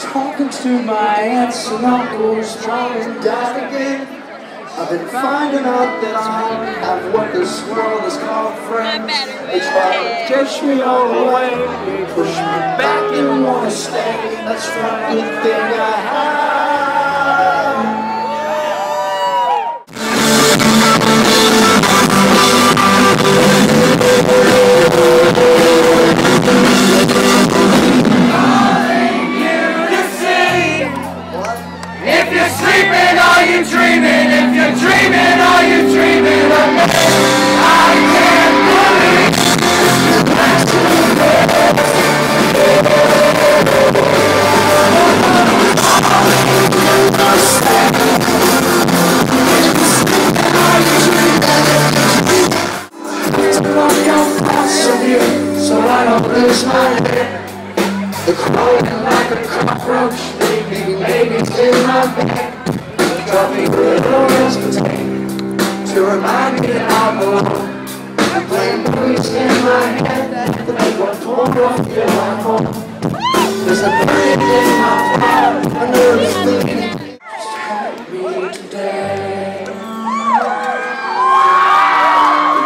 Talking to my aunts and uncles, mom and dad again. I've been finding out that I have what this world is called friends. It's try to push me all away, push me back and wanna stay. That's one good thing I have. Sleeping, are you dreaming? If you're dreaming, are you dreaming of me? I can't believe so I don't lose my head. The crawling like a cockroach, leaving babies in my bed. To remind me that I belong. I'm playing in my head that make one poor off feel like home. There's a burning in my heart, feeling. Just help me today. You're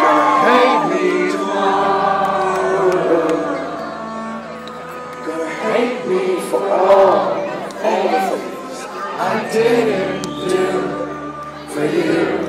gonna hate me tomorrow. Gonna hate me for all, all the things I didn't do for you.